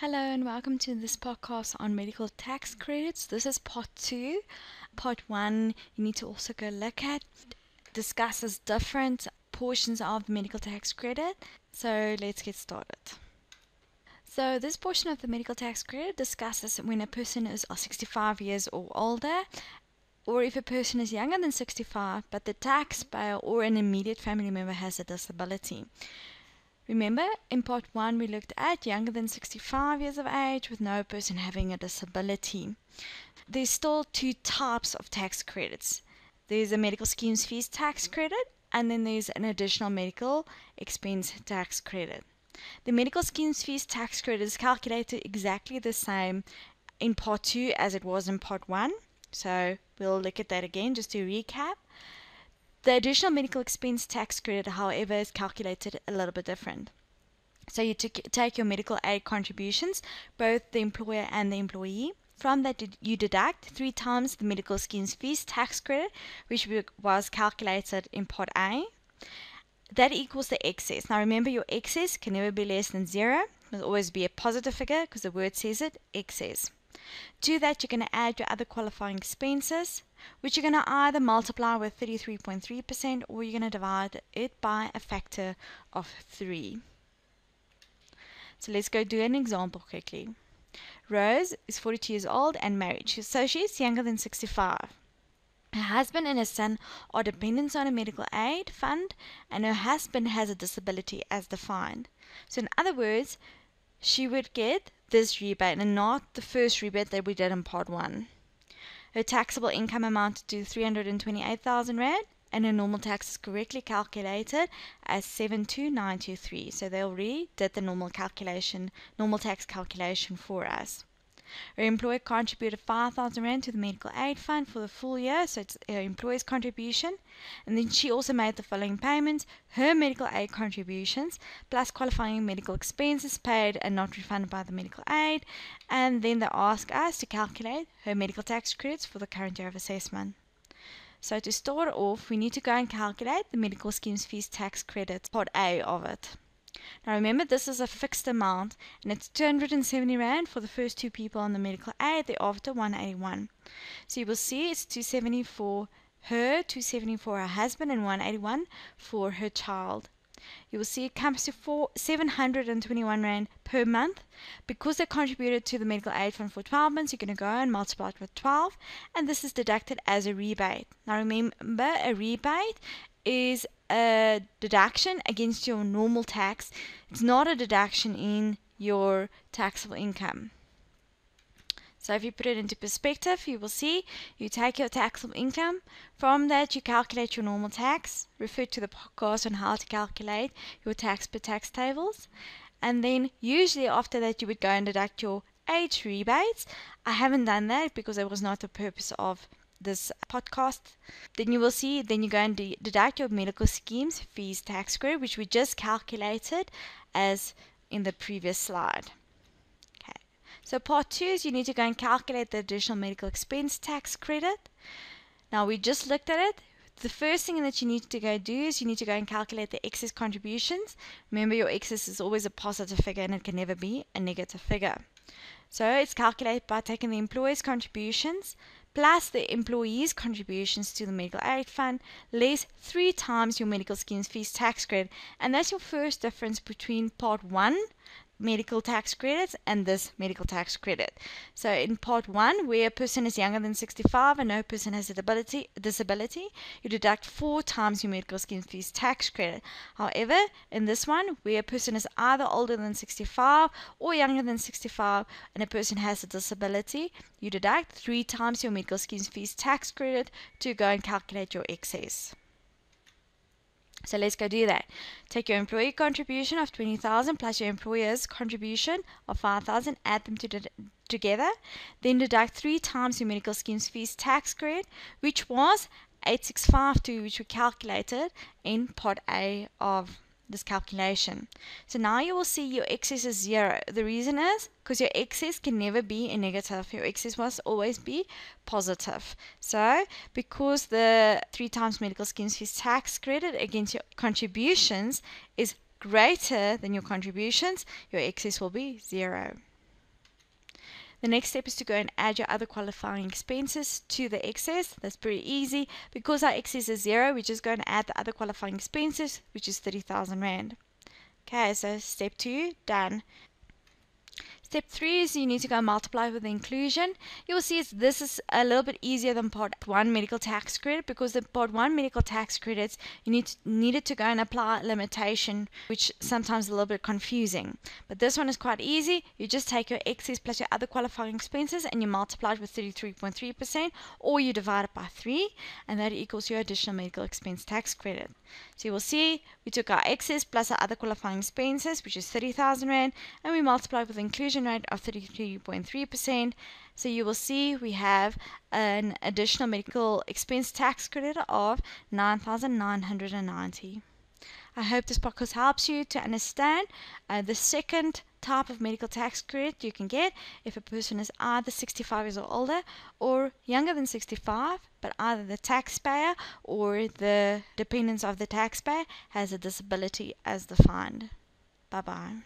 Hello and welcome to this podcast on medical tax credits. This is part two. Part one, you need to also go look at, discusses different portions of the medical tax credit. So let's get started. So this portion of the medical tax credit discusses when a person is 65 years or older or if a person is younger than 65 but the taxpayer or an immediate family member has a disability. Remember, in part one, we looked at younger than 65 years of age with no person having a disability. There's still two types of tax credits there's a medical schemes fees tax credit, and then there's an additional medical expense tax credit. The medical schemes fees tax credit is calculated exactly the same in part two as it was in part one. So we'll look at that again just to recap. The additional medical expense tax credit, however, is calculated a little bit different. So you take your medical aid contributions, both the employer and the employee. From that, you deduct three times the medical schemes fees tax credit, which was calculated in Part A. That equals the excess. Now remember, your excess can never be less than zero. It will always be a positive figure because the word says it, excess. To that, you're going to add your other qualifying expenses, which you're going to either multiply with 33.3% or you're going to divide it by a factor of 3. So let's go do an example quickly. Rose is 42 years old and married, so she's younger than 65. Her husband and her son are dependents on a medical aid fund, and her husband has a disability as defined. So, in other words, she would get this rebate and not the first rebate that we did in part one. Her taxable income amounted to 328,000 Rand and her normal tax is correctly calculated as 72923. So they already did the normal calculation, normal tax calculation for us. Her employer contributed 5,000 Rand to the medical aid fund for the full year, so it's her employer's contribution. And then she also made the following payments her medical aid contributions, plus qualifying medical expenses paid and not refunded by the medical aid. And then they ask us to calculate her medical tax credits for the current year of assessment. So to start off, we need to go and calculate the medical schemes fees tax credit, part A of it. Now remember, this is a fixed amount, and it's 270 Rand for the first two people on the medical aid, thereafter 181. So you will see it's 270 for her, 270 for her husband, and 181 for her child. You will see it comes to four, 721 Rand per month. Because they contributed to the medical aid fund for 12 months, you're going to go and multiply it with 12, and this is deducted as a rebate. Now remember, a rebate is a deduction against your normal tax. It's not a deduction in your taxable income. So if you put it into perspective, you will see you take your taxable income. From that, you calculate your normal tax. Refer to the podcast on how to calculate your tax per tax tables. And then usually after that, you would go and deduct your age rebates. I haven't done that because that was not the purpose of this podcast, then you will see, then you go and de- deduct your medical schemes fees tax credit, which we just calculated as in the previous slide. Okay. So part two is you need to go and calculate the additional medical expense tax credit. Now we just looked at it. The first thing that you need to go do is you need to go and calculate the excess contributions. Remember your excess is always a positive figure and it can never be a negative figure. So it's calculated by taking the employer's contributions plus the employee's contributions to the medical aid fund less three times your medical schemes fees tax credit. And that's your first difference between part one, medical tax credits and this medical tax credit. So in part one, where a person is younger than 65 and no person has a disability, disability, you deduct four times your medical scheme fees tax credit. However, in this one, where a person is either older than 65 or younger than 65 and a person has a disability, you deduct three times your medical scheme fees tax credit to go and calculate your excess. So let's go do that. Take your employee contribution of 20,000 plus your employer's contribution of 5,000, add them to together, then deduct three times your medical schemes fees tax credit, which was 8652, which we calculated in part A of this calculation. So now you will see your excess is zero. The reason is because your excess can never be a negative. Your excess must always be positive. So because the three times medical schemes fees tax credit against your contributions is greater than your contributions, your excess will be zero. The next step is to go and add your other qualifying expenses to the excess. That's pretty easy. Because our excess is zero, we just go and add the other qualifying expenses, which is 30,000 Rand. Okay, so step two, done. Step three is you need to go multiply with the inclusion. You'll see this is a little bit easier than part one medical tax credit because the part one medical tax credits you need to, needed to go and apply limitation, which sometimes is a little bit confusing. But this one is quite easy. You just take your excess plus your other qualifying expenses and you multiply it with 33.3% or you divide it by three and that equals your additional medical expense tax credit. So you will see we took our excess plus our other qualifying expenses, which is 30,000 Rand, and we multiplied with the inclusion rate of 33.3%. So you will see we have an additional medical expense tax credit of 9,990. I hope this podcast helps you to understand uh, the second type of medical tax credit you can get if a person is either 65 years or older or younger than 65, but either the taxpayer or the dependents of the taxpayer has a disability as defined. Bye bye.